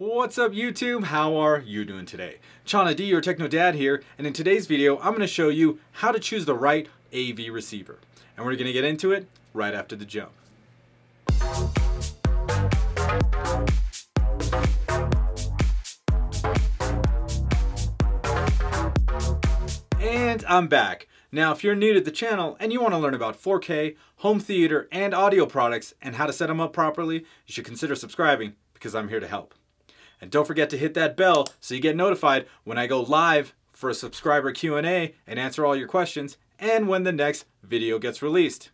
What's up YouTube? How are you doing today? Chana D, your Techno Dad here, and in today's video, I'm going to show you how to choose the right AV receiver. And we're going to get into it right after the jump. And I'm back. Now, if you're new to the channel and you want to learn about 4K, home theater, and audio products and how to set them up properly, you should consider subscribing because I'm here to help. And don't forget to hit that bell so you get notified when I go live for a subscriber Q&A and answer all your questions and when the next video gets released.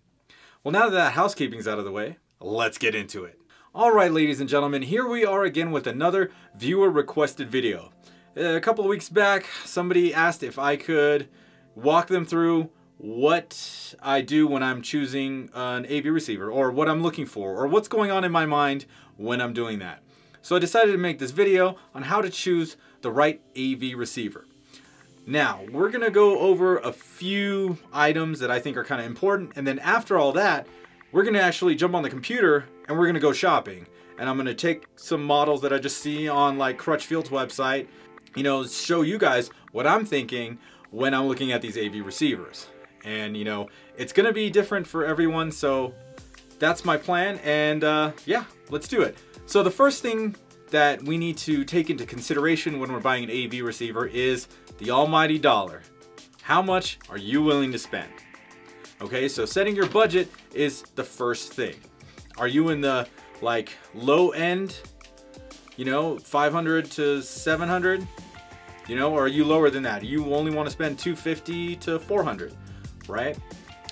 Well, now that, that housekeeping's out of the way, let's get into it. All right, ladies and gentlemen, here we are again with another viewer requested video. A couple of weeks back, somebody asked if I could walk them through what I do when I'm choosing an AV receiver or what I'm looking for or what's going on in my mind when I'm doing that. So I decided to make this video on how to choose the right AV receiver. Now, we're gonna go over a few items that I think are kind of important, and then after all that, we're gonna actually jump on the computer and we're gonna go shopping. And I'm gonna take some models that I just see on like Crutchfield's website, you know, show you guys what I'm thinking when I'm looking at these AV receivers. And you know, it's gonna be different for everyone, so that's my plan, and uh, yeah, let's do it. So the first thing that we need to take into consideration when we're buying an AV receiver is the almighty dollar. How much are you willing to spend? Okay, so setting your budget is the first thing. Are you in the like low end, you know, 500 to 700? You know, or are you lower than that? You only want to spend 250 to 400, right?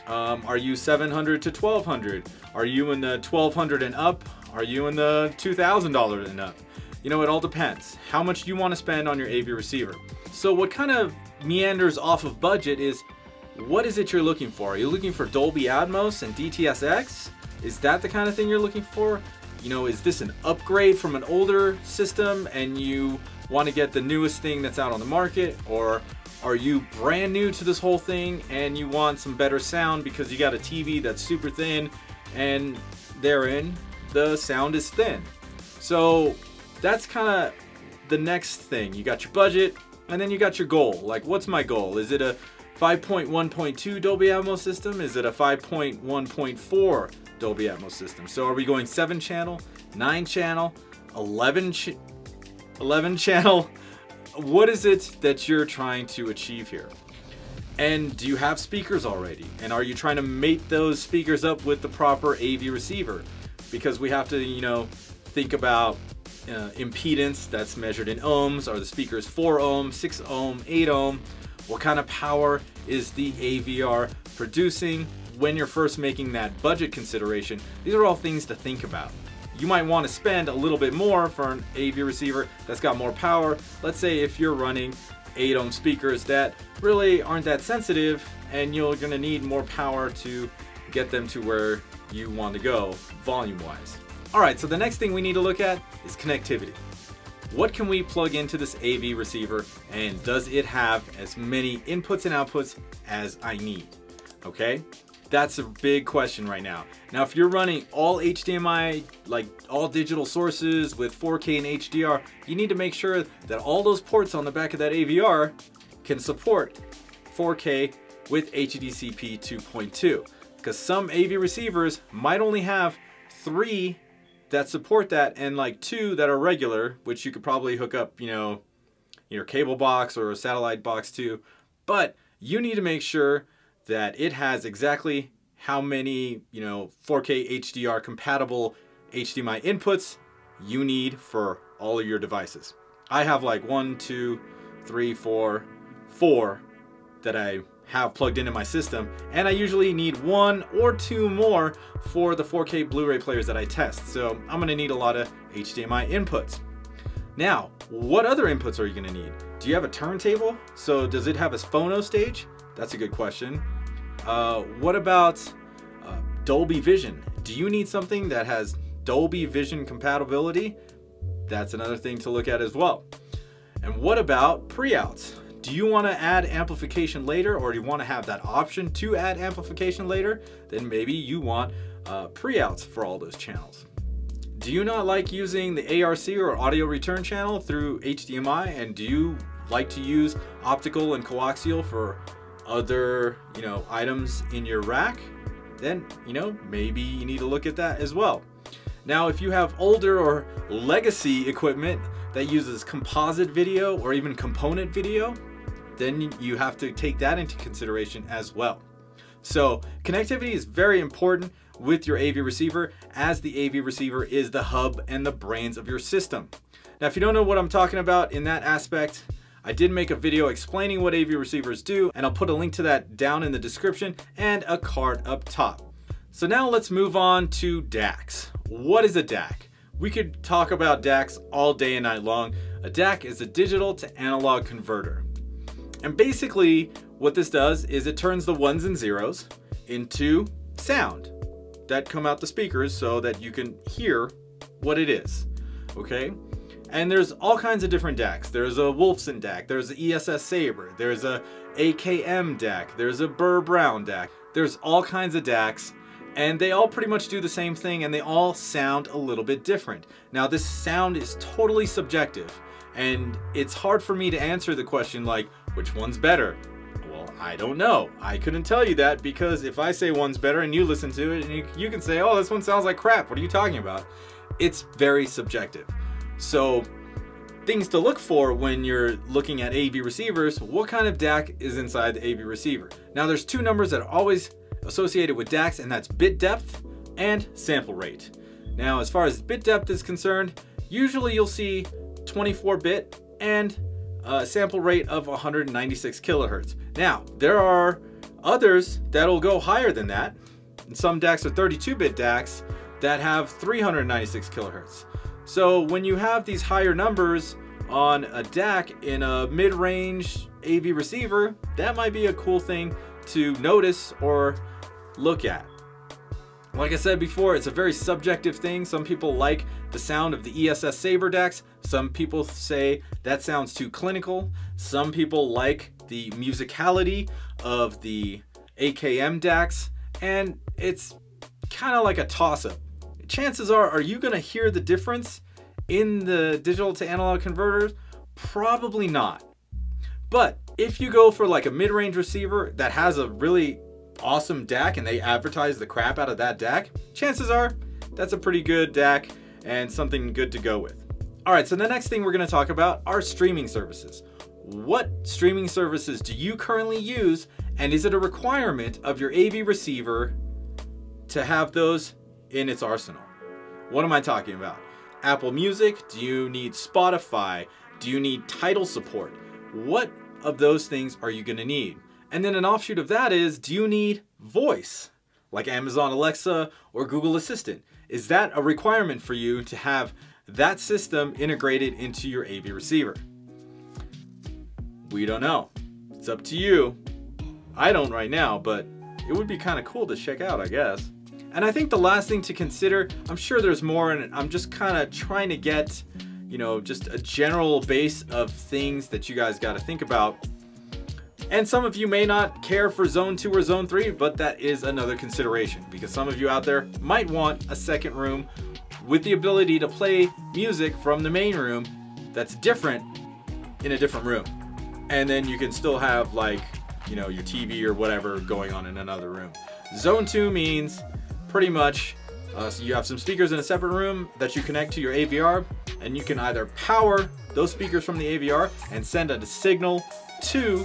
Um, are you 700 to 1200? Are you in the 1200 and up? Are you in the $2,000 and up? You know, it all depends. How much you want to spend on your AV receiver? So what kind of meanders off of budget is, what is it you're looking for? Are you looking for Dolby Atmos and DTS:X? Is that the kind of thing you're looking for? You know, is this an upgrade from an older system and you want to get the newest thing that's out on the market? Or are you brand new to this whole thing and you want some better sound because you got a TV that's super thin and therein the sound is thin. So that's kind of the next thing. You got your budget and then you got your goal. Like what's my goal? Is it a 5.1.2 Dolby Atmos system? Is it a 5.1.4 Dolby Atmos system? So are we going 7 channel, 9 channel, 11, ch 11 channel? What is it that you're trying to achieve here? And do you have speakers already? And are you trying to mate those speakers up with the proper AV receiver? Because we have to, you know, think about uh, impedance that's measured in ohms. Are the speakers 4 ohm, 6 ohm, 8 ohm? What kind of power is the AVR producing when you're first making that budget consideration? These are all things to think about. You might want to spend a little bit more for an AV receiver that's got more power. Let's say if you're running 8 ohm speakers that really aren't that sensitive and you're going to need more power to get them to where you want to go volume wise. Alright, so the next thing we need to look at is connectivity. What can we plug into this AV receiver and does it have as many inputs and outputs as I need? Okay, that's a big question right now. Now if you're running all HDMI, like all digital sources with 4K and HDR, you need to make sure that all those ports on the back of that AVR can support 4K with HDCP 2.2 because some AV receivers might only have three that support that and like two that are regular, which you could probably hook up, you know, your cable box or a satellite box too. But you need to make sure that it has exactly how many, you know, 4K HDR compatible HDMI inputs you need for all of your devices. I have like one, two, three, four, four that I have plugged into my system, and I usually need one or two more for the 4K Blu-ray players that I test, so I'm gonna need a lot of HDMI inputs. Now, what other inputs are you gonna need? Do you have a turntable? So does it have a phono stage? That's a good question. Uh, what about uh, Dolby Vision? Do you need something that has Dolby Vision compatibility? That's another thing to look at as well. And what about pre-outs? Do you want to add amplification later or do you want to have that option to add amplification later? Then maybe you want uh, pre-outs for all those channels. do you not like using the ARC or audio return channel through HDMI? And do you like to use optical and coaxial for other, you know, items in your rack? Then, you know, maybe you need to look at that as well. Now, if you have older or legacy equipment that uses composite video or even component video, then you have to take that into consideration as well. So connectivity is very important with your AV receiver as the AV receiver is the hub and the brains of your system. Now, if you don't know what I'm talking about in that aspect, I did make a video explaining what AV receivers do, and I'll put a link to that down in the description and a card up top. So now let's move on to DACs. What is a DAC? We could talk about DACs all day and night long. A DAC is a digital to analog converter. And basically what this does is it turns the ones and zeros into sound that come out the speakers so that you can hear what it is, okay? And there's all kinds of different DACs. There's a Wolfson DAC, there's an ESS Sabre, there's a AKM DAC, there's a Burr Brown DAC. There's all kinds of DACs and they all pretty much do the same thing and they all sound a little bit different. Now this sound is totally subjective and it's hard for me to answer the question like, which one's better? Well, I don't know. I couldn't tell you that because if I say one's better and you listen to it and you, you can say, oh, this one sounds like crap. What are you talking about? It's very subjective. So things to look for when you're looking at AV receivers, what kind of DAC is inside the AV receiver? Now there's two numbers that are always associated with DACs and that's bit depth and sample rate. Now as far as bit depth is concerned, usually you'll see 24 bit and a sample rate of 196 kilohertz. Now there are others that'll go higher than that. Some DACs are 32 bit DACs that have 396 kilohertz. So when you have these higher numbers on a DAC in a mid-range AV receiver, that might be a cool thing to notice or look at. Like I said before, it's a very subjective thing. Some people like the sound of the ESS Sabre DACs. Some people say that sounds too clinical. Some people like the musicality of the AKM DACs. And it's kind of like a toss-up chances are, are you gonna hear the difference in the digital to analog converters? Probably not. But if you go for like a mid-range receiver that has a really awesome DAC and they advertise the crap out of that DAC, chances are that's a pretty good DAC and something good to go with. All right, so the next thing we're gonna talk about are streaming services. What streaming services do you currently use and is it a requirement of your AV receiver to have those in its arsenal. What am I talking about? Apple Music? Do you need Spotify? Do you need Tidal support? What of those things are you going to need? And then an offshoot of that is, do you need voice? Like Amazon Alexa or Google Assistant. Is that a requirement for you to have that system integrated into your AV receiver? We don't know. It's up to you. I don't right now, but it would be kind of cool to check out, I guess. And I think the last thing to consider, I'm sure there's more and I'm just kind of trying to get, you know, just a general base of things that you guys got to think about. And some of you may not care for zone two or zone three, but that is another consideration because some of you out there might want a second room with the ability to play music from the main room that's different in a different room. And then you can still have like, you know, your TV or whatever going on in another room. Zone two means pretty much uh, so you have some speakers in a separate room that you connect to your AVR and you can either power those speakers from the AVR and send a signal to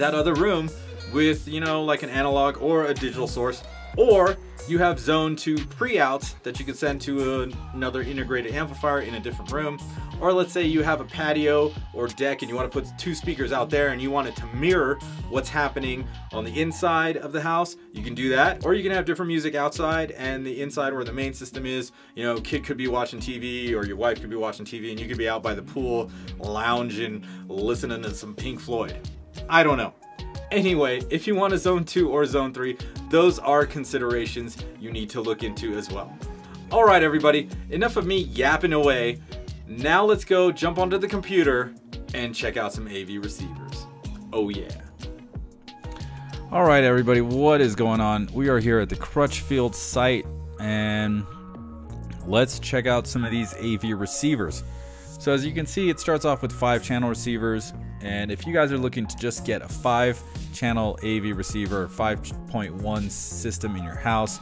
that other room with, you know, like an analog or a digital source. Or you have zone 2 pre-outs that you can send to a, another integrated amplifier in a different room. Or let's say you have a patio or deck and you want to put two speakers out there and you want it to mirror what's happening on the inside of the house, you can do that. Or you can have different music outside and the inside where the main system is, you know, kid could be watching TV or your wife could be watching TV and you could be out by the pool lounging, listening to some Pink Floyd. I don't know. Anyway, if you want a zone 2 or zone 3, those are considerations you need to look into as well. Alright everybody, enough of me yapping away. Now let's go jump onto the computer and check out some AV receivers. Oh yeah. Alright everybody, what is going on? We are here at the Crutchfield site and let's check out some of these AV receivers. So as you can see, it starts off with five channel receivers. And if you guys are looking to just get a five channel AV receiver, 5.1 system in your house,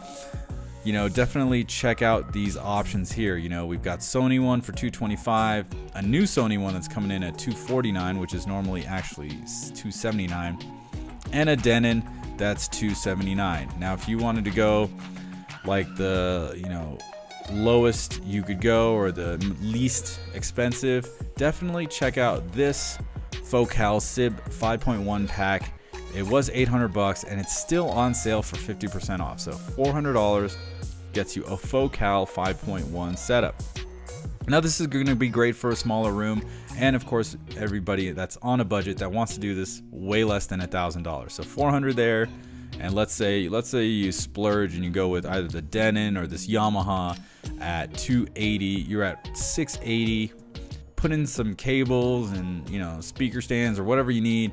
you know, definitely check out these options here. You know, we've got Sony one for 225, a new Sony one that's coming in at 249, which is normally actually 279, and a Denon that's 279. Now, if you wanted to go like the, you know, lowest you could go or the least expensive, definitely check out this Focal SIB 5.1 pack. It was 800 bucks and it's still on sale for 50% off. So $400 gets you a Focal 5.1 setup. Now this is going to be great for a smaller room and of course everybody that's on a budget that wants to do this way less than a thousand dollars. So 400 there and let's say let's say you splurge and you go with either the Denon or this Yamaha at 280 you're at 680 put in some cables and you know speaker stands or whatever you need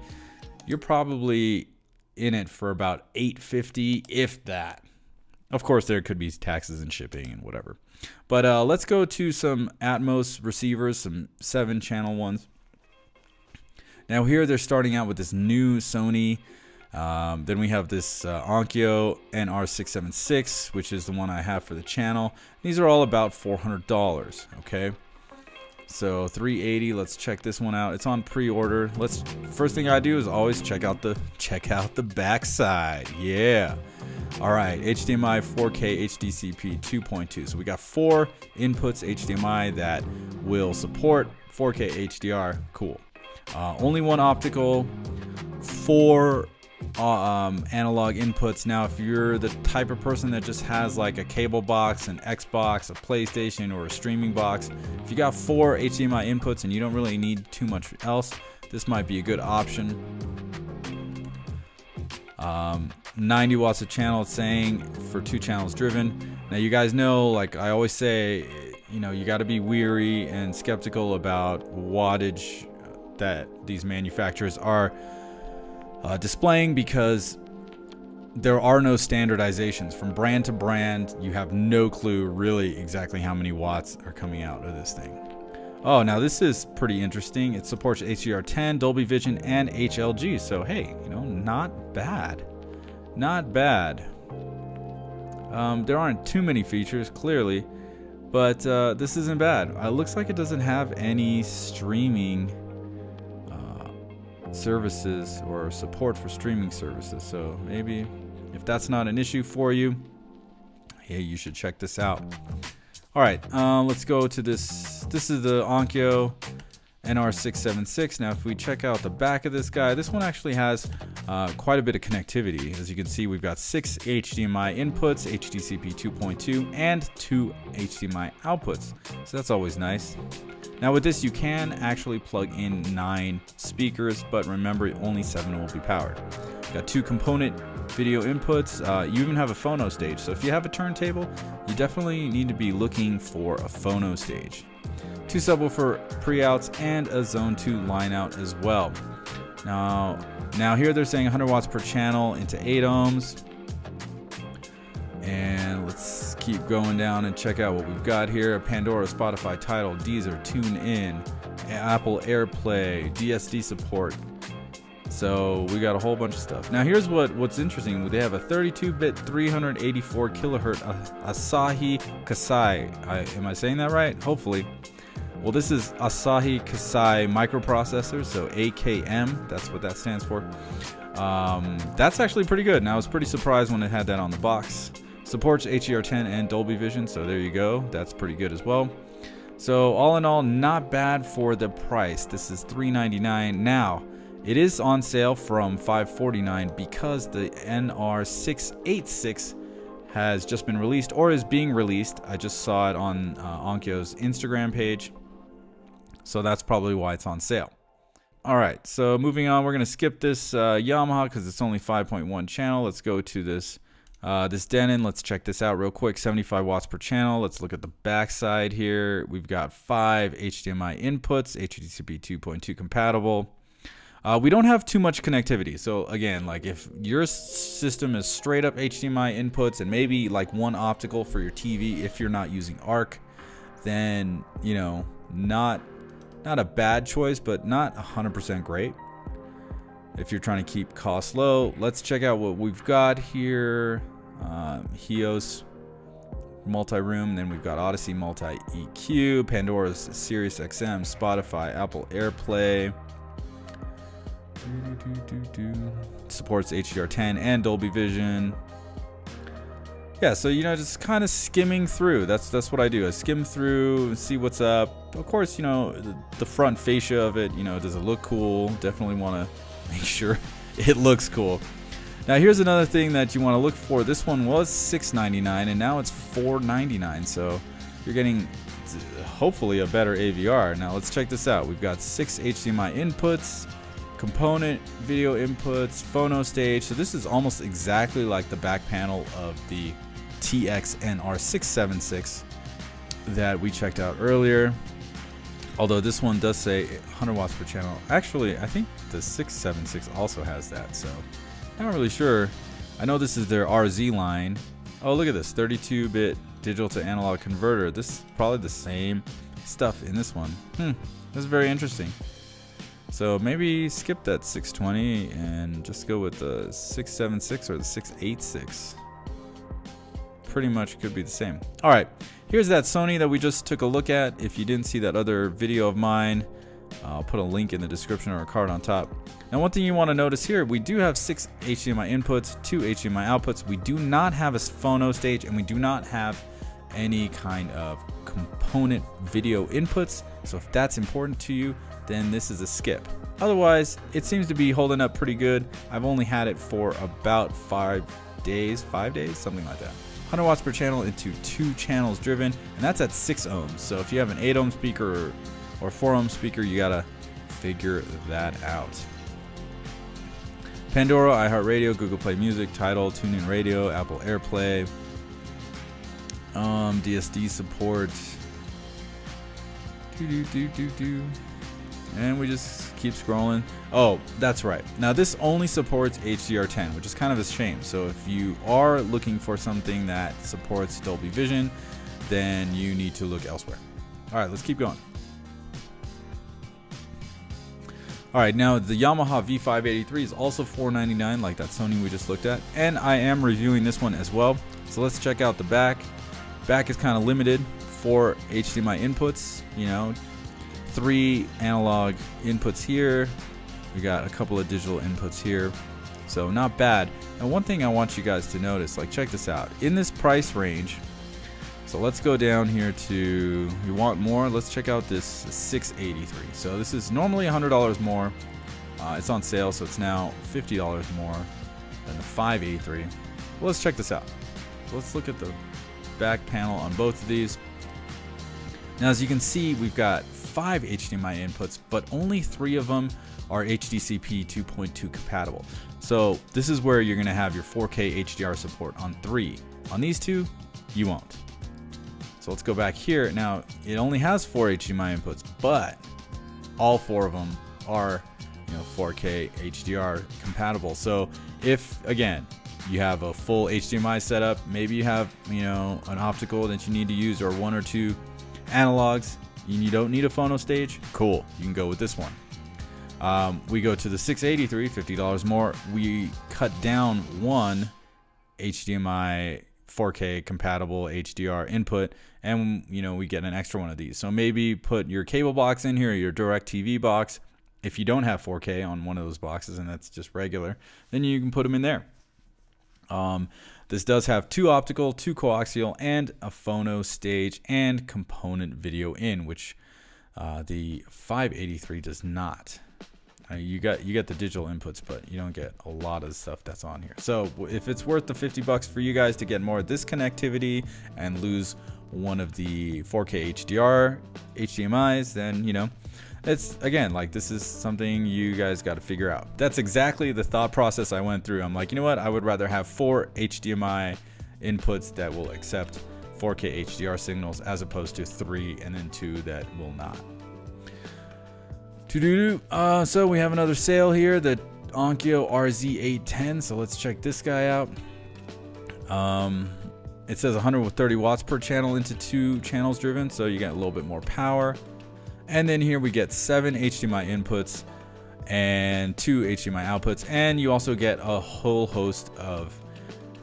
you're probably in it for about 850 if that of course there could be taxes and shipping and whatever but uh, let's go to some atmos receivers some seven channel ones now here they're starting out with this new sony um, then we have this uh, Onkyo NR676, which is the one I have for the channel. These are all about $400, okay? So 380, let's check this one out. It's on pre-order. Let's first thing I do is always check out the check out the backside. Yeah. All right, HDMI 4K HDCP 2.2. So we got four inputs HDMI that will support 4K HDR. Cool. Uh, only one optical, four um, analog inputs. Now, if you're the type of person that just has like a cable box, an Xbox, a PlayStation, or a streaming box, if you got four HDMI inputs and you don't really need too much else, this might be a good option. Um, 90 watts of channel, saying for two channels driven. Now, you guys know, like I always say, you know, you got to be weary and skeptical about wattage that these manufacturers are uh, displaying because there are no standardizations from brand to brand. You have no clue really exactly how many watts are coming out of this thing. Oh, now this is pretty interesting. It supports HDR10, Dolby Vision, and HLG. So hey, you know, not bad, not bad. Um, there aren't too many features, clearly, but uh, this isn't bad. It looks like it doesn't have any streaming services or support for streaming services. So maybe if that's not an issue for you, hey, you should check this out. All right, uh, let's go to this. This is the Onkyo NR676. Now, if we check out the back of this guy, this one actually has uh, quite a bit of connectivity. As you can see, we've got six HDMI inputs, HDCP 2.2, and two HDMI outputs. So that's always nice. Now with this, you can actually plug in nine speakers, but remember only seven will be powered. Got two component video inputs. Uh, you even have a phono stage. So if you have a turntable, you definitely need to be looking for a phono stage. Two subwoofer pre-outs and a zone 2 line out as well. Now, now here they're saying 100 watts per channel into 8 ohms. And let's keep going down and check out what we've got here. Pandora, Spotify, Tidal, Deezer, TuneIn, Apple AirPlay, DSD support. So we got a whole bunch of stuff. Now here's what what's interesting. They have a 32-bit 384 kilohertz uh, Asahi Kasei. I, am I saying that right? Hopefully. Well, this is Asahi Kasei microprocessor, so AKM. That's what that stands for. Um, that's actually pretty good. Now I was pretty surprised when it had that on the box. Supports HDR10 and Dolby Vision, so there you go. That's pretty good as well. So all in all, not bad for the price. This is 399. Now, it is on sale from 549 because the NR686 has just been released or is being released. I just saw it on uh, Onkyo's Instagram page. So that's probably why it's on sale. All right, so moving on, we're going to skip this uh, Yamaha because it's only 5.1 channel. Let's go to this uh, this Denon, let's check this out real quick. 75 watts per channel. Let's look at the back side here. We've got five HDMI inputs, HDCP 2.2 compatible. Uh, we don't have too much connectivity. So again, like if your system is straight up HDMI inputs and maybe like one optical for your TV if you're not using ARC, then, you know, not not a bad choice, but not 100% great. If you're trying to keep costs low, let's check out what we've got here. Um, HEOS multi-room. Then we've got Audyssey multi-EQ, Pandora's Sirius XM, Spotify, Apple AirPlay. Supports HDR10 and Dolby Vision. Yeah, so you know, just kind of skimming through. That's that's what I do. I skim through, see what's up. Of course, you know, the front fascia of it. You know, does it look cool? Definitely want to make sure it looks cool. Now here's another thing that you want to look for. This one was $6.99 and now it's $4.99. So you're getting hopefully a better AVR. Now let's check this out. We've got six HDMI inputs, component video inputs, phono stage. So this is almost exactly like the back panel of the TXNR676 that we checked out earlier. Although this one does say 100 watts per channel. Actually, I think the 676 also has that. So not really sure. I know this is their RZ line. Oh, look at this 32 bit digital to analog converter. This is probably the same stuff in this one. Hmm, this is very interesting. So maybe skip that 620 and just go with the 676 or the 686. Pretty much could be the same. All right, here's that Sony that we just took a look at. If you didn't see that other video of mine, I'll put a link in the description or a card on top. Now one thing you want to notice here, we do have six HDMI inputs, two HDMI outputs. We do not have a phono stage and we do not have any kind of component video inputs. So if that's important to you, then this is a skip. Otherwise, it seems to be holding up pretty good. I've only had it for about five days, five days, something like that. 100 watts per channel into two channels driven, and that's at 6 ohms. So if you have an 8 ohm speaker or, or 4 ohm speaker, you gotta figure that out. Pandora, iHeartRadio, Google Play Music, Tidal, TuneIn Radio, Apple AirPlay, um, DSD support. Do do do do do. And we just keep scrolling. Oh, that's right. Now this only supports HDR10, which is kind of a shame. So if you are looking for something that supports Dolby Vision, then you need to look elsewhere. All right, let's keep going. All right, now the Yamaha V583 is also 499 like that Sony we just looked at. And I am reviewing this one as well. So let's check out the back. Back is kind of limited for HDMI inputs, you know, three analog inputs here. We got a couple of digital inputs here. So not bad. And one thing I want you guys to notice, like check this out. In this price range, so let's go down here to, you want more? Let's check out this 683. So this is normally $100 more. Uh, it's on sale, so it's now $50 more than the 583. Well, let's check this out. let's look at the back panel on both of these. Now, as you can see, we've got five HDMI inputs, but only three of them are HDCP 2.2 compatible. So this is where you're gonna have your 4K HDR support on three. On these two, you won't. So let's go back here. Now, it only has four HDMI inputs, but all four of them are you know 4K HDR compatible. So if again you have a full HDMI setup, maybe you have you know an optical that you need to use or one or two analogs, and you don't need a phono stage, cool, you can go with this one. Um, we go to the 683, $50 more. We cut down one HDMI 4K compatible HDR input, and you know we get an extra one of these. So maybe put your cable box in here, your DirecTV box. If you don't have 4K on one of those boxes and that's just regular, then you can put them in there. Um, this does have two optical, two coaxial, and a phono stage and component video in, which uh, the 583 does not. Uh, you got you get the digital inputs, but you don't get a lot of stuff that's on here. So if it's worth the 50 bucks for you guys to get more of this connectivity and lose one of the 4K HDR HDMI's, then you know it's again like this is something you guys got to figure out. That's exactly the thought process I went through. I'm like, you know what? I would rather have four HDMI inputs that will accept 4K HDR signals as opposed to three and then two that will not. Uh, so we have another sale here, the Onkyo RZ810. So let's check this guy out. Um, it says 130 watts per channel into two channels driven, so you get a little bit more power. And then here we get seven HDMI inputs and two HDMI outputs, and you also get a whole host of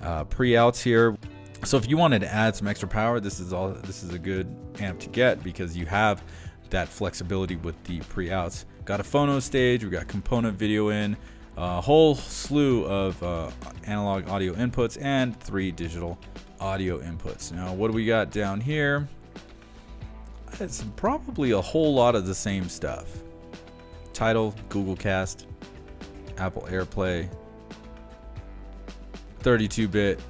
uh, pre-outs here. So if you wanted to add some extra power, this is all. This is a good amp to get because you have that flexibility with the pre-outs. Got a phono stage, we got component video in, a whole slew of uh, analog audio inputs, and three digital audio inputs. Now, what do we got down here? It's probably a whole lot of the same stuff. Tidal, Google Cast, Apple AirPlay, 32-bit,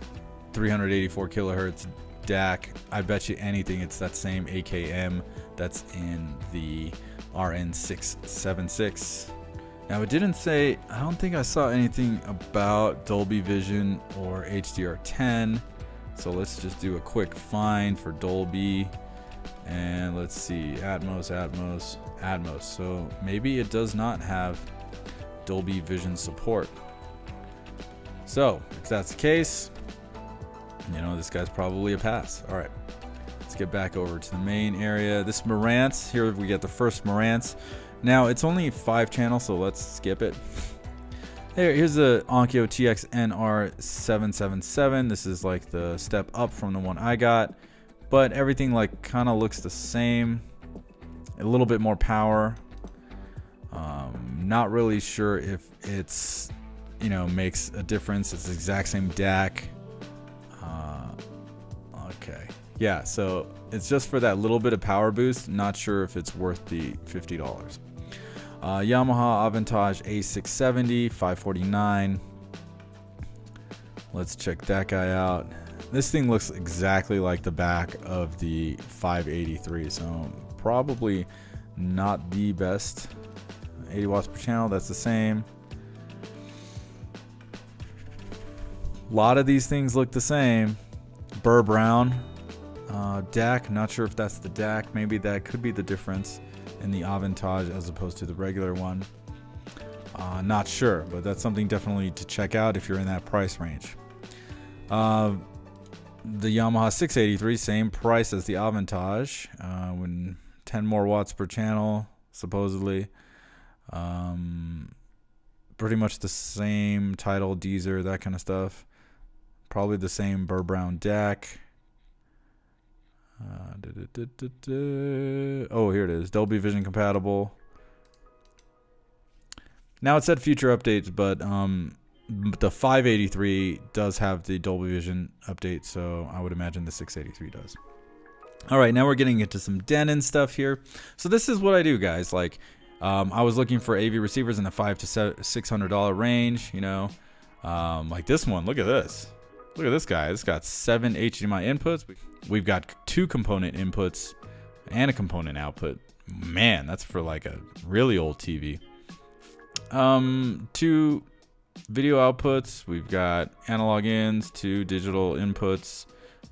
384 kilohertz DAC. I bet you anything it's that same AKM that's in the RN676. Now it didn't say, I don't think I saw anything about Dolby Vision or HDR10. So let's just do a quick find for Dolby. And let's see, Atmos, Atmos, Atmos. So maybe it does not have Dolby Vision support. So if that's the case, you know, this guy's probably a pass. All right, let's get back over to the main area. This Marantz, here we get the first Marantz. Now it's only five channels, so let's skip it. Here, here's the Onkyo TX NR777. This is like the step up from the one I got, but everything like kind of looks the same. A little bit more power. Um, not really sure if it's, you know, makes a difference. It's the exact same DAC. Uh, okay. Yeah, so it's just for that little bit of power boost. Not sure if it's worth the $50. Uh, Yamaha Aventage A670, 549. Let's check that guy out. This thing looks exactly like the back of the 583, so probably not the best. 80 watts per channel, that's the same. A lot of these things look the same. Burr Brown, uh, DAC, not sure if that's the DAC. Maybe that could be the difference in the Aventage as opposed to the regular one. Uh, not sure, but that's something definitely to check out if you're in that price range. Uh, the Yamaha 683, same price as the Aventage, uh, when 10 more watts per channel, supposedly. Um, pretty much the same Tidal, Deezer, that kind of stuff. Probably the same Burr Brown DAC. Uh, oh, here it is. Dolby Vision compatible. Now it said future updates, but um, the 583 does have the Dolby Vision update, so I would imagine the 683 does. All right, now we're getting into some Denon stuff here. So this is what I do, guys. Like, um, I was looking for AV receivers in the five to six hundred dollar range. You know, um, like this one. Look at this. Look at this guy. It's got seven HDMI inputs. We've got two component inputs and a component output. Man, that's for like a really old TV. Um, two video outputs. We've got analog ins, two digital inputs,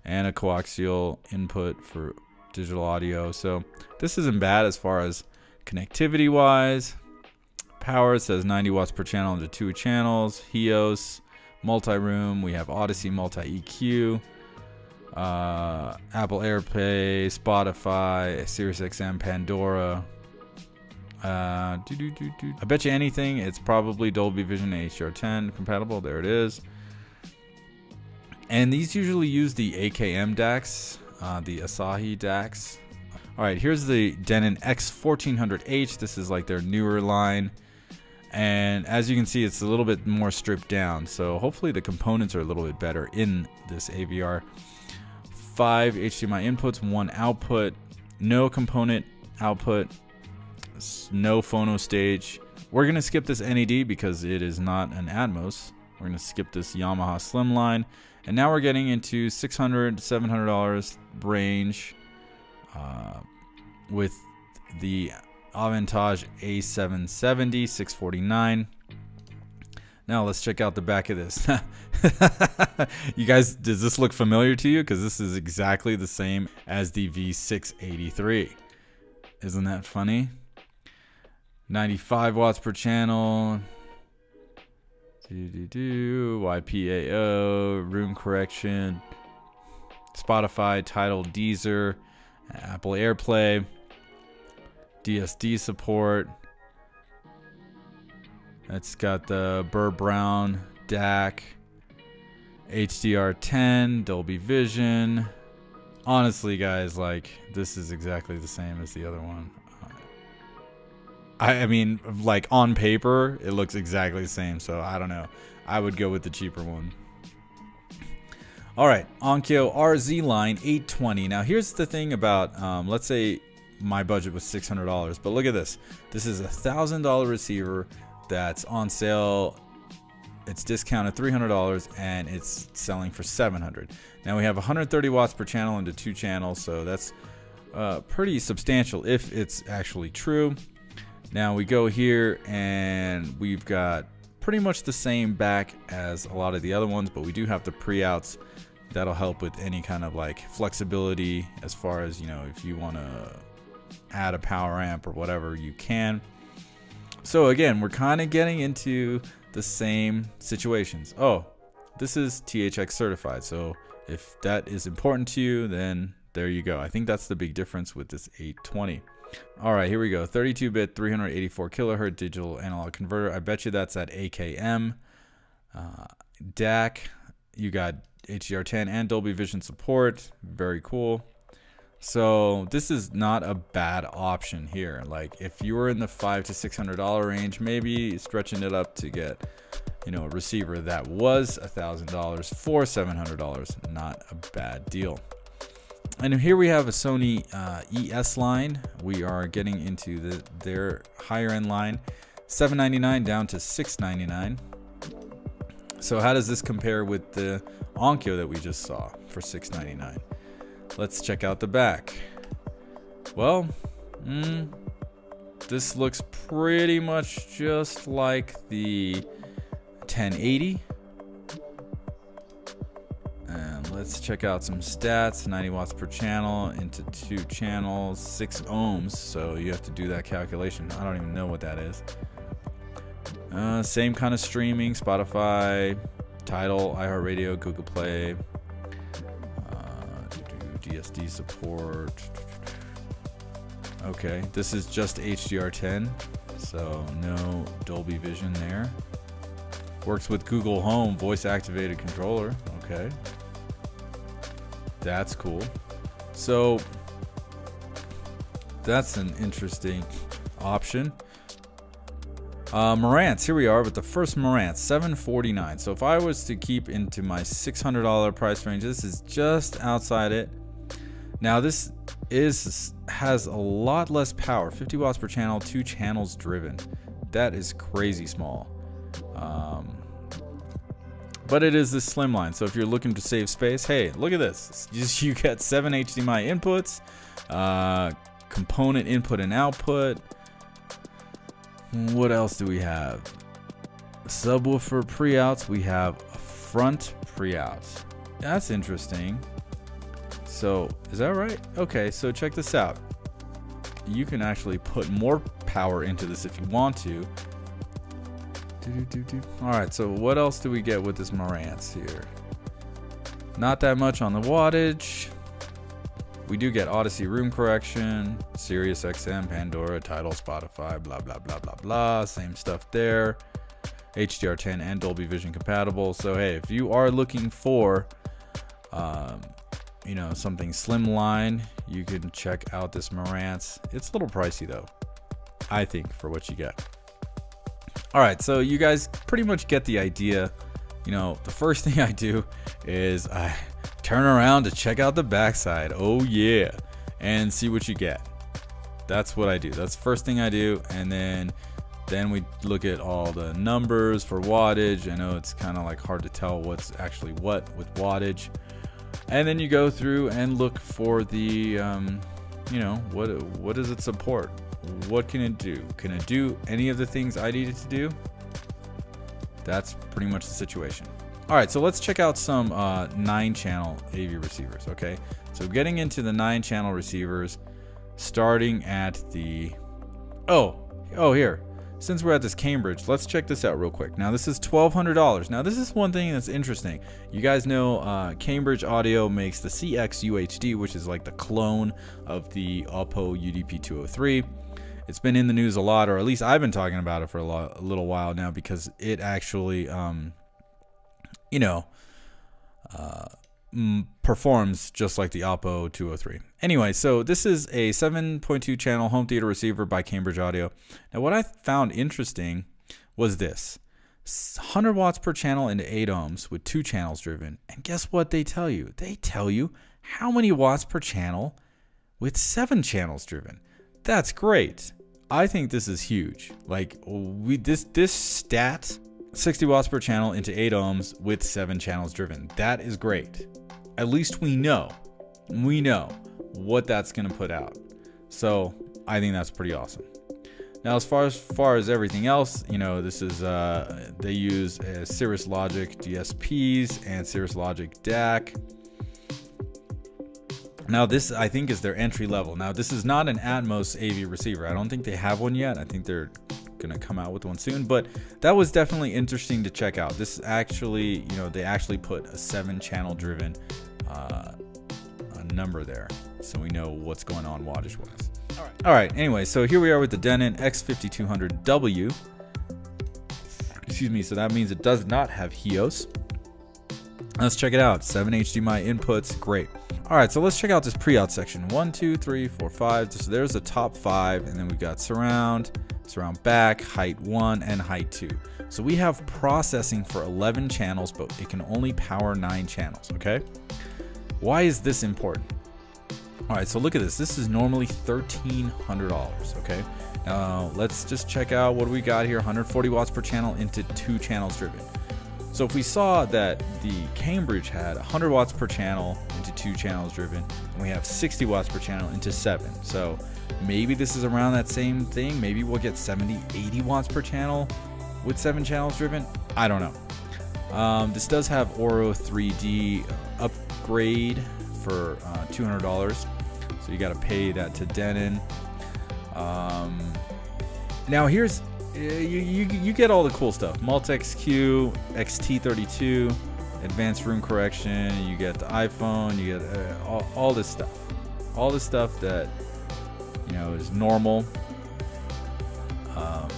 and a coaxial input for digital audio. So this isn't bad as far as connectivity wise. Power says 90 watts per channel into two channels. HEOS multi-room. We have Audyssey multi-EQ, uh, Apple AirPlay, Spotify, SiriusXM, Pandora. Uh, I bet you anything, it's probably Dolby Vision HDR10 compatible. There it is. And these usually use the AKM DACs, uh, the Asahi DACs. All right, here's the Denon X1400H. This is like their newer line and as you can see it's a little bit more stripped down so hopefully the components are a little bit better in this AVR five HDMI inputs one output no component output no phono stage we're gonna skip this NED because it is not an Atmos we're gonna skip this Yamaha Slimline and now we're getting into $600, 700 dollars range uh, with the Aventage A770, 649. Now let's check out the back of this. you guys, does this look familiar to you? Because this is exactly the same as the V683. Isn't that funny? 95 watts per channel. Do do do YPAO room correction. Spotify, Tidal, Deezer, Apple AirPlay, DSD support. It's got the Burr Brown DAC, HDR10, Dolby Vision. Honestly, guys, like this is exactly the same as the other one. I, I mean, like on paper, it looks exactly the same. So I don't know. I would go with the cheaper one. All right, Onkyo RZ line 820. Now here's the thing about, um, let's say my budget was $600, but look at this. This is a thousand dollar receiver that's on sale. It's discounted $300 and it's selling for 700. Now we have 130 watts per channel into two channels, so that's uh, pretty substantial if it's actually true. Now we go here and we've got pretty much the same back as a lot of the other ones, but we do have the pre-outs. That'll help with any kind of like flexibility as far as, you know, if you want to add a power amp or whatever, you can. So again, we're kind of getting into the same situations. Oh, this is THX certified. So if that is important to you, then there you go. I think that's the big difference with this 820. All right, here we go. 32-bit, 384 kilohertz digital analog converter. I bet you that's at AKM. Uh, DAC, you got HDR10 and Dolby Vision support. Very cool. So this is not a bad option here. Like if you were in the five to six hundred dollar range, maybe stretching it up to get, you know, a receiver that was a thousand dollars for seven hundred dollars, not a bad deal. And here we have a Sony uh, ES line. We are getting into the their higher end line, 799 down to 699. So how does this compare with the Onkyo that we just saw for 699? Let's check out the back. Well, mm, this looks pretty much just like the 1080 let's check out some stats. 90 watts per channel into two channels 6 ohms so you have to do that calculation. I don't even know what that is. Uh, same kind of streaming Spotify Tidal iHeartRadio Google Play uh, DSD support. Okay this is just HDR10 so no Dolby Vision there. Works with Google Home voice activated controller okay that's cool. So that's an interesting option. Uh, Marantz, here we are with the first Marantz, 749. So if I was to keep into my $600 price range, this is just outside it. Now this is has a lot less power, 50 watts per channel, two channels driven. That is crazy small. Um, but it is this slimline. So if you're looking to save space, hey, look at this. Just you get seven HDMI inputs, uh, component input and output. What else do we have? Subwoofer pre-outs. We have front pre-outs. That's interesting. So is that right? Okay, so check this out. You can actually put more power into this if you want to. Alright, so what else do we get with this Marantz here? Not that much on the wattage. We do get Audyssey room correction, Sirius XM, Pandora, Tidal, Spotify, blah, blah, blah, blah, blah. Same stuff there. HDR10 and Dolby Vision compatible. So, hey, if you are looking for, um, you know, something slimline, you can check out this Marantz. It's a little pricey, though, I think, for what you get. All right, so you guys pretty much get the idea. You know, the first thing I do is I turn around to check out the backside. Oh yeah, and see what you get. That's what I do. That's the first thing I do, and then then we look at all the numbers for wattage. I know it's kind of like hard to tell what's actually what with wattage. And then you go through and look for the, um, you know, what what does it support? What can it do? Can it do any of the things I needed to do? That's pretty much the situation. All right, so let's check out some uh, nine channel AV receivers, okay? So getting into the nine channel receivers, starting at the, oh, Oh, here. Since we're at this Cambridge, let's check this out real quick. Now, this is $1,200. Now, this is one thing that's interesting. You guys know uh, Cambridge Audio makes the CX UHD, which is like the clone of the Oppo UDP 203. It's been in the news a lot, or at least I've been talking about it for a, lot, a little while now because it actually, um, you know, uh, performs just like the Oppo 203. Anyway, so this is a 7.2 channel home theater receiver by Cambridge Audio. Now, what I found interesting was this 100 watts per channel into 8 ohms with two channels driven. And guess what they tell you? They tell you how many watts per channel with seven channels driven. That's great. I think this is huge. Like we this this stat 60 watts per channel into 8 ohms with 7 channels driven. That is great. At least we know. We know what that's going to put out. So, I think that's pretty awesome. Now, as far as far as everything else, you know, this is uh, they use uh, Cirrus Logic DSPs and Cirrus Logic DAC. Now, this I think is their entry level. Now, this is not an Atmos AV receiver. I don't think they have one yet. I think they're gonna come out with one soon. But that was definitely interesting to check out. This actually, you know, they actually put a seven-channel driven uh, number there, so we know what's going on wattage wise. All right. All right. Anyway, so here we are with the Denon X5200W. Excuse me. So that means it does not have HEOS. Let's check it out. Seven HDMI inputs. Great. All right, so let's check out this pre-out section. One, two, three, four, five. So there's the top five, and then we've got surround, surround back, height one, and height two. So we have processing for 11 channels, but it can only power nine channels, okay? Why is this important? All right, so look at this. This is normally $1,300, okay? Now let's just check out what we got here. 140 watts per channel into two channels driven. So if we saw that the Cambridge had 100 watts per channel into two channels driven, and we have 60 watts per channel into seven. So maybe this is around that same thing. Maybe we'll get 70, 80 watts per channel with seven channels driven. I don't know. Um, this does have Auro 3D upgrade for uh, $200. So you got to pay that to Denon. Um, now here's you, you, you get all the cool stuff. MultEQ, XT32, advanced room correction. You get the iPhone. You get uh, all, all this stuff. All the stuff that you know is normal. Um,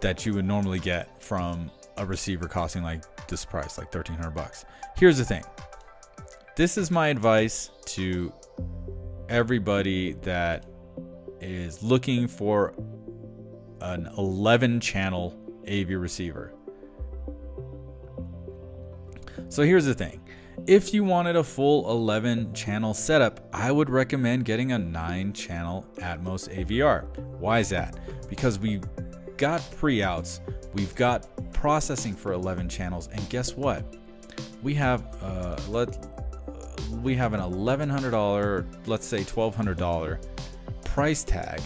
that you would normally get from a receiver costing like this price, like 1300 bucks. Here's the thing. This is my advice to everybody that is looking for an 11 channel AV receiver. So here's the thing. If you wanted a full 11 channel setup, I would recommend getting a 9 channel Atmos AVR. Why is that? Because we got pre-outs, we've got processing for 11 channels, and guess what? We have uh, let we have an $1,100, let's say $1,200 price tag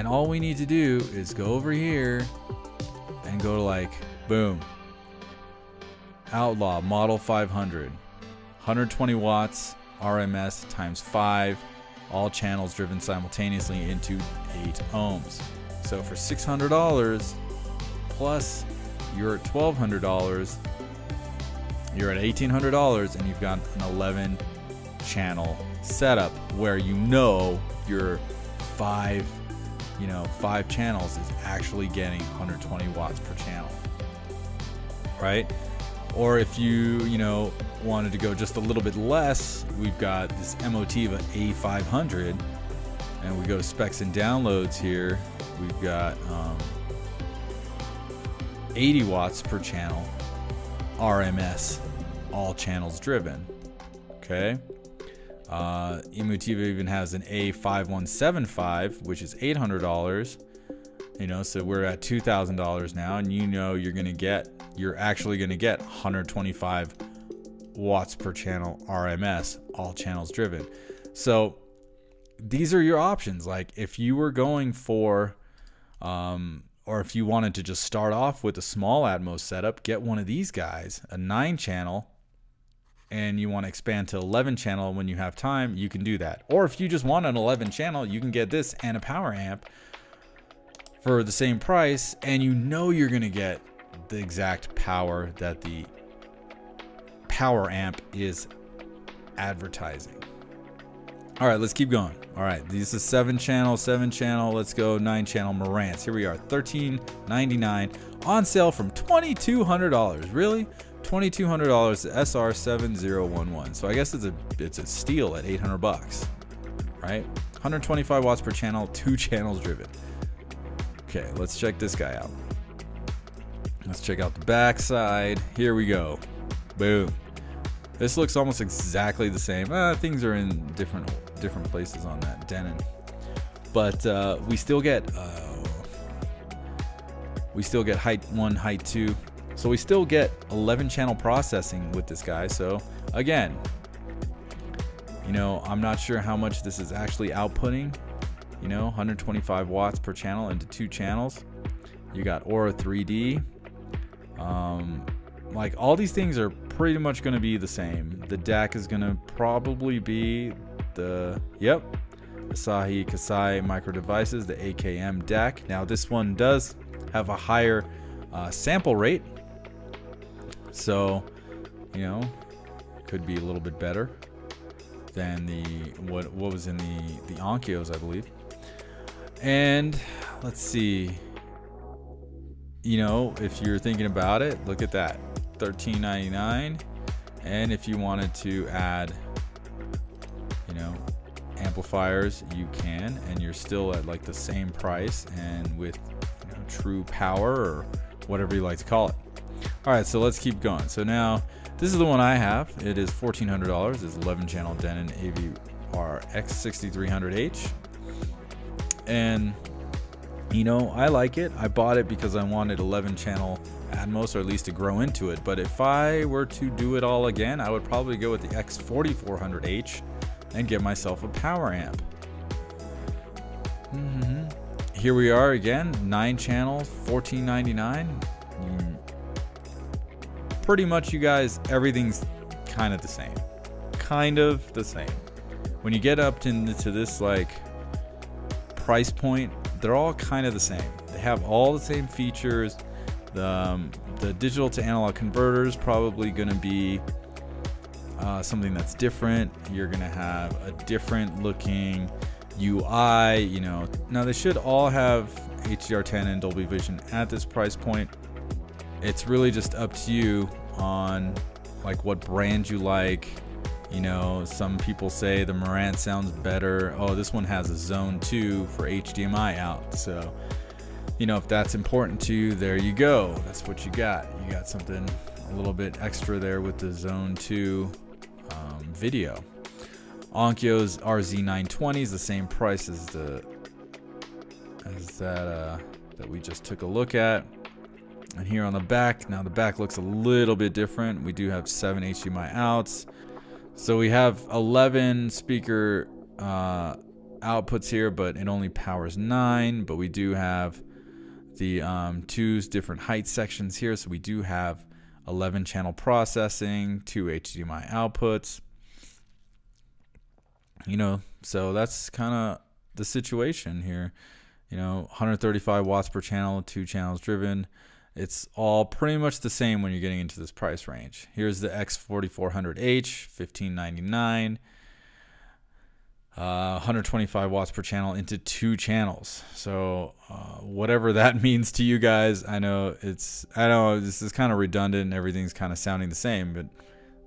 and all we need to do is go over here and go to like, boom. Outlaw Model 500. 120 watts, RMS times 5, all channels driven simultaneously into 8 ohms. So for $600 plus you're at $1,200, you're at $1,800 and you've got an 11 channel setup where you know your 5 you know, five channels is actually getting 120 watts per channel, right? Or if you, you know, wanted to go just a little bit less, we've got this Emotiva A500, and we go to specs and downloads here. We've got um, 80 watts per channel, RMS, all channels driven. Okay. Uh, Emotiva even has an A5175, which is $800. You know, so we're at $2,000 now, and you know you're gonna get, you're actually gonna get 125 watts per channel RMS, all channels driven. So these are your options. Like if you were going for, um, or if you wanted to just start off with a small Atmos setup, get one of these guys, a nine channel and you want to expand to 11 channel when you have time, you can do that. Or if you just want an 11 channel, you can get this and a power amp for the same price, and you know you're going to get the exact power that the power amp is advertising. All right, let's keep going. All right, this is seven channel, seven channel. Let's go nine channel Marantz. Here we are, thirteen ninety nine on sale from twenty two hundred dollars. Really, twenty two hundred dollars. SR seven zero one one. So I guess it's a it's a steal at eight hundred bucks, right? 125 watts per channel, two channels driven. Okay, let's check this guy out. Let's check out the back side. Here we go. Boom. This looks almost exactly the same. Uh, things are in different different places on that Denon, but uh, we still get uh, we still get height one, height two, so we still get 11 channel processing with this guy. So again, you know, I'm not sure how much this is actually outputting. You know, 125 watts per channel into two channels. You got Auro 3D. Um, like all these things are pretty much going to be the same. The DAC is going to probably be the, yep, Asahi Kasei Micro Devices, the AKM DAC. Now this one does have a higher uh, sample rate. So, you know, could be a little bit better than the what what was in the the Onkyos, I believe. And let's see. You know, if you're thinking about it, look at that. $13.99 and if you wanted to add you know amplifiers you can and you're still at like the same price and with you know, true power or whatever you like to call it all right so let's keep going so now this is the one i have it is $1400 it's 11 channel denon avr x6300h and you know i like it i bought it because i wanted 11 channel Atmos, or at least to grow into it. But if I were to do it all again, I would probably go with the X4400H and get myself a power amp. Mm -hmm. Here we are again, nine channels, 14.99. Pretty much, you guys, everything's kind of the same. Kind of the same. When you get up to, to this like price point, they're all kind of the same. They have all the same features the, um, the digital to analog converter is probably going to be uh, something that's different. You're going to have a different looking UI. You know, now they should all have HDR10 and Dolby Vision at this price point. It's really just up to you on like what brand you like. You know, some people say the Marantz sounds better. Oh, this one has a Zone 2 for HDMI out. So you know, if that's important to you, there you go. That's what you got. You got something a little bit extra there with the Zone 2 um, video. Onkyo's RZ920 is the same price as the as that uh, that we just took a look at. And here on the back, now the back looks a little bit different. We do have seven HDMI outs. So we have 11 speaker uh, outputs here, but it only powers nine. But we do have the um, two different height sections here. So we do have 11 channel processing, two HDMI outputs. You know, so that's kind of the situation here. You know, 135 watts per channel, two channels driven. It's all pretty much the same when you're getting into this price range. Here's the X4400H, 1599 uh, 125 watts per channel into two channels. So uh, whatever that means to you guys, I know it's I know this is kind of redundant and everything's kind of sounding the same, but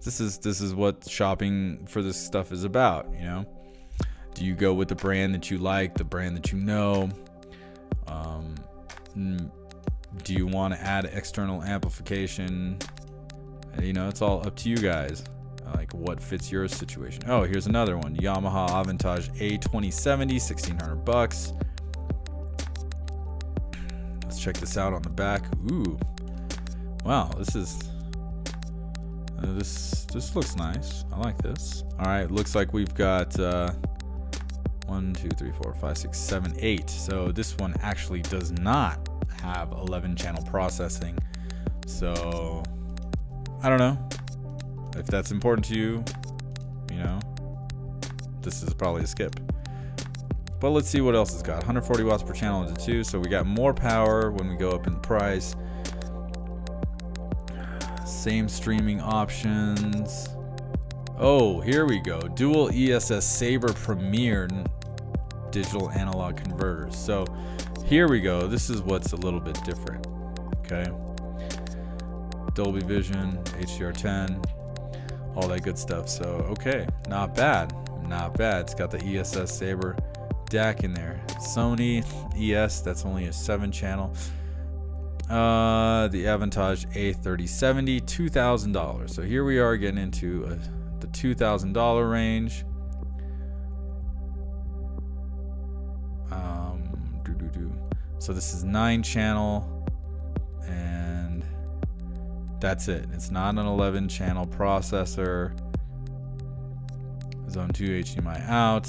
this is this is what shopping for this stuff is about. You know, do you go with the brand that you like, the brand that you know? Um, do you want to add external amplification? You know, it's all up to you guys like what fits your situation. Oh, here's another one. Yamaha Aventage A2070, 1600 bucks. Let's check this out on the back. Ooh. Wow, this is uh, this this looks nice. I like this. All right, looks like we've got uh, one, two, three, four, five, six, seven, eight. So this one actually does not have 11 channel processing. So I don't know if that's important to you, you know, this is probably a skip. But let's see what else it's got. 140 watts per channel into two, so we got more power when we go up in price. Same streaming options. Oh, here we go. Dual ESS Sabre Premier digital analog converters. So here we go. This is what's a little bit different. Okay. Dolby Vision, HDR10, all that good stuff. So, okay, not bad. Not bad. It's got the ESS Sabre DAC in there. Sony ES, that's only a 7 channel. Uh, the Aventage A3070, $2,000. So here we are getting into a, the $2,000 range. So this is 9 channel and that's it. It's not an 11 channel processor. Zone 2 HDMI out.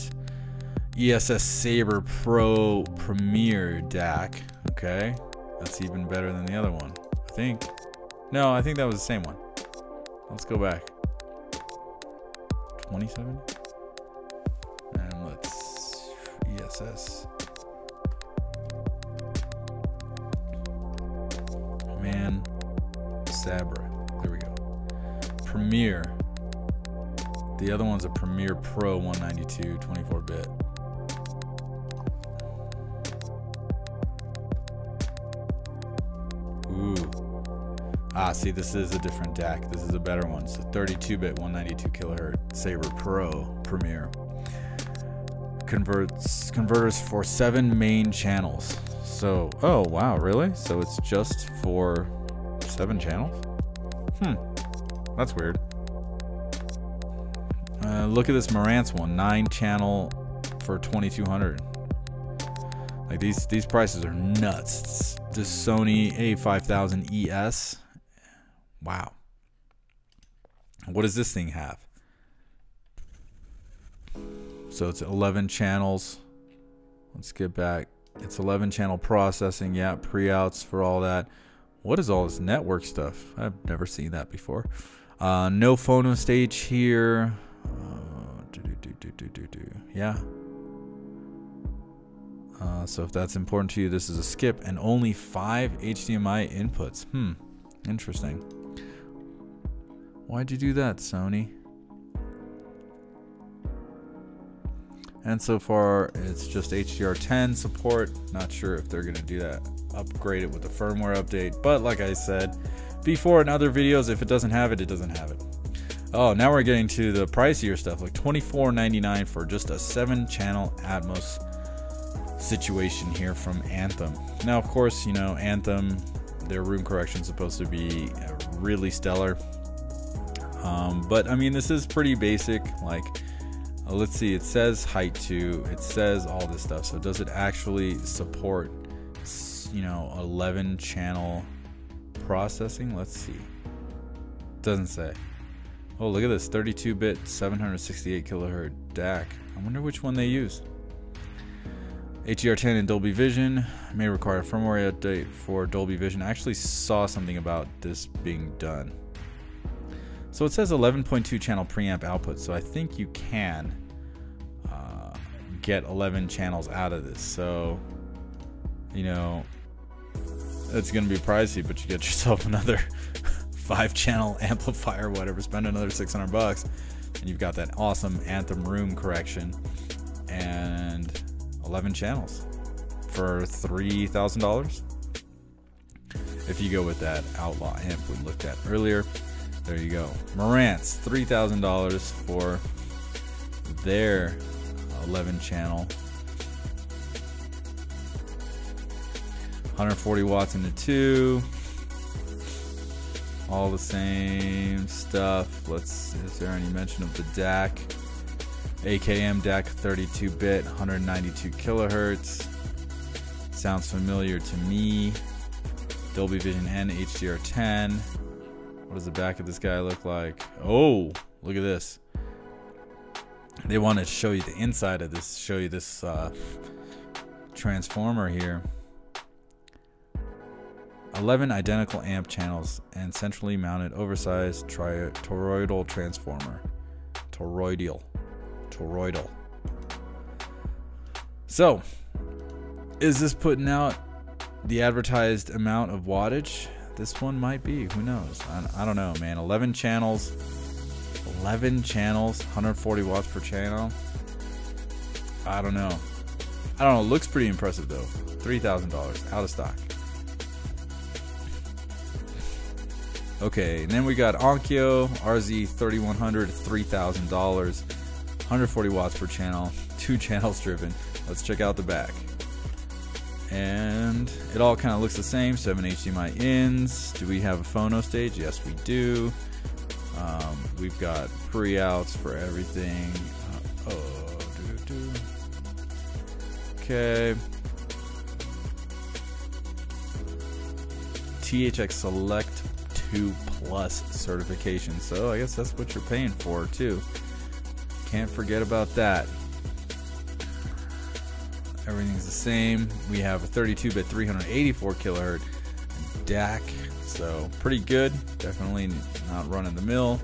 ESS Sabre Pro Premier DAC. Okay. That's even better than the other one. I think. No, I think that was the same one. Let's go back. 27? And let's ESS. Sabre. There we go. Premier. The other one's a Premier Pro 192 24 bit. Ooh. Ah, see, this is a different DAC. This is a better one. It's a 32-bit 192 kilohertz Sabre Pro Premier. Converts converters for seven main channels. So, oh wow, really? So it's just for seven channels? Hmm, that's weird. Uh, look at this Marantz one, nine channel for 2200. Like these these prices are nuts. The Sony A5000 ES. Wow. What does this thing have? So it's 11 channels. Let's get back. It's 11 channel processing. Yeah, pre-outs for all that. What is all this network stuff? I've never seen that before. Uh, no phono stage here. Uh, do, do, do, yeah. Uh, so if that's important to you, this is a skip and only five HDMI inputs. Hmm, interesting. Why'd you do that, Sony? And so far, it's just HDR10 support. Not sure if they're going to do that, upgrade it with the firmware update. But like I said before in other videos, if it doesn't have it, it doesn't have it. Oh, now we're getting to the pricier stuff, like $24.99 for just a 7-channel Atmos situation here from Anthem. Now, of course, you know, Anthem, their room correction is supposed to be really stellar. Um, but, I mean, this is pretty basic. Like, uh, let's see, it says height 2, it says all this stuff. So does it actually support, you know, 11 channel processing? Let's see. Doesn't say. Oh, look at this 32 bit 768 kilohertz DAC. I wonder which one they use. HDR10 and Dolby Vision may require a firmware update for Dolby Vision. I actually saw something about this being done. So it says 11.2 channel preamp output, so I think you can uh, get 11 channels out of this. So, you know, it's going to be pricey, but you get yourself another five channel amplifier, whatever, spend another 600 bucks, and you've got that awesome Anthem room correction and 11 channels for $3,000. If you go with that Outlaw amp we looked at earlier, there you go. Marantz, $3,000 for their 11 channel. 140 watts into two all the same stuff. Let's, is there any mention of the DAC? AKM DAC 32-bit, 192 kilohertz. Sounds familiar to me. Dolby Vision and HDR10. What does the back of this guy look like? Oh, look at this. They want to show you the inside of this, show you this uh, transformer here. 11 identical amp channels and centrally mounted oversized toroidal transformer. Toroidal. Toroidal. So, is this putting out the advertised amount of wattage? This one might be. Who knows? I, I don't know, man. 11 channels. 11 channels, 140 watts per channel. I don't know. I don't know. Looks pretty impressive though. $3,000 out of stock. Okay, and then we got Onkyo RZ3100, $3,000, 140 watts per channel, two channels driven. Let's check out the back. And it all kind of looks the same. Seven HDMI ins. Do we have a phono stage? Yes, we do. Um, we've got pre-outs for everything. Uh, oh, doo -doo. okay. THX Select 2 Plus certification. So I guess that's what you're paying for too. Can't forget about that. Everything's the same. We have a 32-bit 384 kilohertz DAC, so pretty good. Definitely not running the mill.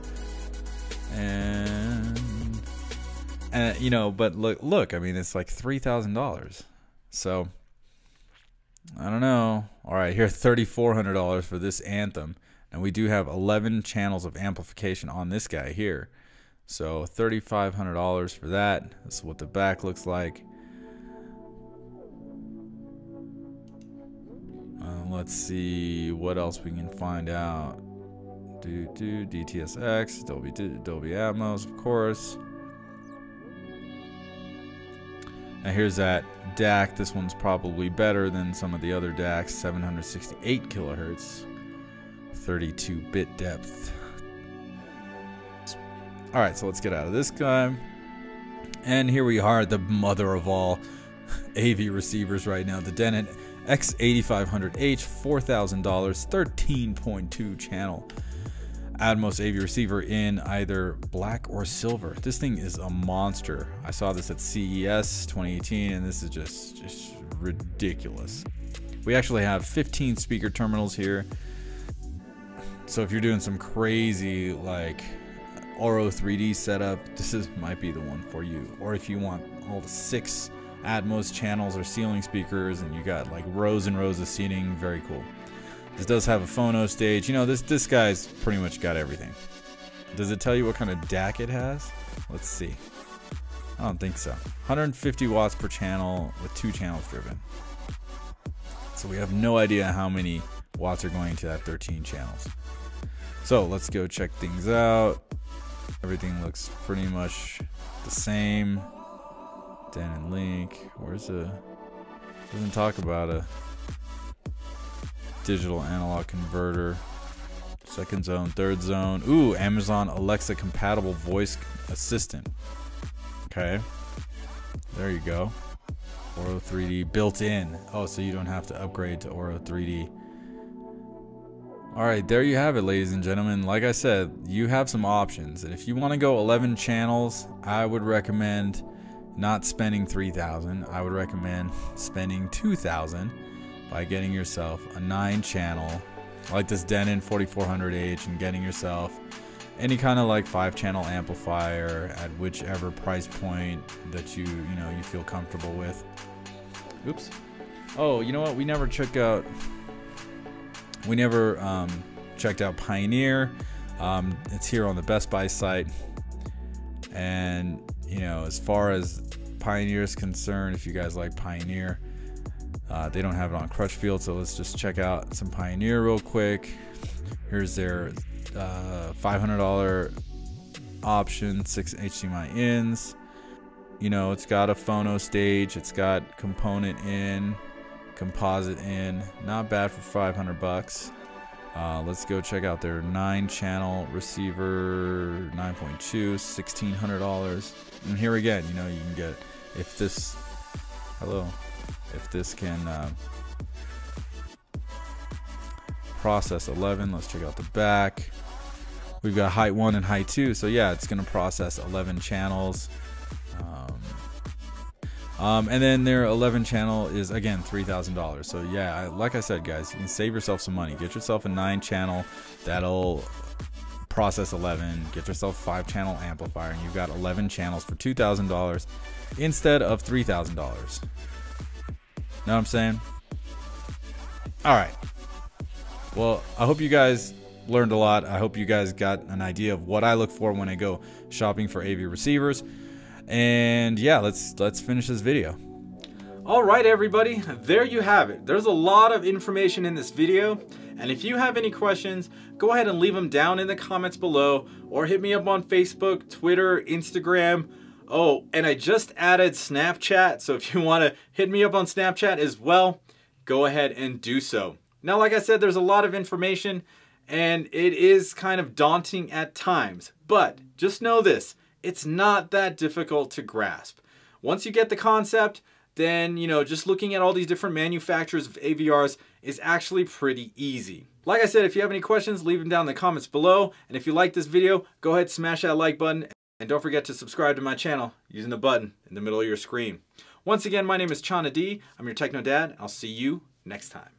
And and you know, but look, look. I mean, it's like three thousand dollars. So I don't know. All right, here thirty four hundred dollars for this anthem, and we do have eleven channels of amplification on this guy here. So thirty five hundred dollars for that. This is what the back looks like. Uh, let's see what else we can find out. Do do DTS:X, Dolby Dolby Atmos, of course. Now here's that DAC. This one's probably better than some of the other DACs. 768 kilohertz, 32-bit depth. All right, so let's get out of this guy. And here we are, the mother of all AV receivers right now, the Denon X8500H, $4,000, 13.2 channel. Atmos AV receiver in either black or silver. This thing is a monster. I saw this at CES 2018 and this is just, just ridiculous. We actually have 15 speaker terminals here. So if you're doing some crazy like Auro 3D setup, this is might be the one for you. Or if you want all the six Atmos channels or ceiling speakers and you got like rows and rows of seating, very cool. This does have a phono stage. You know, this this guy's pretty much got everything. Does it tell you what kind of DAC it has? Let's see. I don't think so. 150 watts per channel with two channels driven. So we have no idea how many watts are going to that 13 channels. So let's go check things out. Everything looks pretty much the same. Denon Link. Where's the... Doesn't talk about a digital analog converter. Second zone, third zone. Ooh, Amazon Alexa compatible voice assistant. Okay. There you go. Auro 3D built in. Oh, so you don't have to upgrade to Auro 3D. All right, there you have it, ladies and gentlemen. Like I said, you have some options. And if you want to go 11 channels, I would recommend not spending 3000 I would recommend spending 2000 by getting yourself a 9 channel like this Denon 4400H and getting yourself any kind of like 5 channel amplifier at whichever price point that you, you know, you feel comfortable with. Oops. Oh, you know what? We never checked out we never um, checked out Pioneer. Um, it's here on the Best Buy site. And, you know, as far as Pioneer is concerned, if you guys like Pioneer, uh, they don't have it on Crutchfield, so let's just check out some Pioneer real quick. Here's their uh, $500 option, six HDMI ins. You know, it's got a phono stage, it's got component in, composite in. Not bad for 500 bucks. Uh, let's go check out their nine channel receiver 9.2 $1600 and here again you know you can get if this hello if this can uh, process 11 let's check out the back we've got height 1 and height 2 so yeah it's gonna process 11 channels um, and then their 11 channel is again $3,000. So yeah, like I said, guys, you can save yourself some money. Get yourself a nine channel that'll Process 11, get yourself five channel amplifier, and you've got 11 channels for $2,000 instead of $3,000. Know what I'm saying? All right. Well, I hope you guys learned a lot. I hope you guys got an idea of what I look for when I go shopping for AV receivers. And yeah, let's let's finish this video. All right, everybody, there you have it. There's a lot of information in this video. And if you have any questions, go ahead and leave them down in the comments below or hit me up on Facebook, Twitter, Instagram. Oh, and I just added Snapchat. So if you want to hit me up on Snapchat as well, go ahead and do so. Now, like I said, there's a lot of information and it is kind of daunting at times, but just know this, it's not that difficult to grasp. Once you get the concept, then, you know, just looking at all these different manufacturers of AVRs is actually pretty easy. Like I said, if you have any questions, leave them down in the comments below. And if you like this video, go ahead, smash that like button. And don't forget to subscribe to my channel using the button in the middle of your screen. Once again, my name is Chana D. I'm your Techno Dad. I'll see you next time.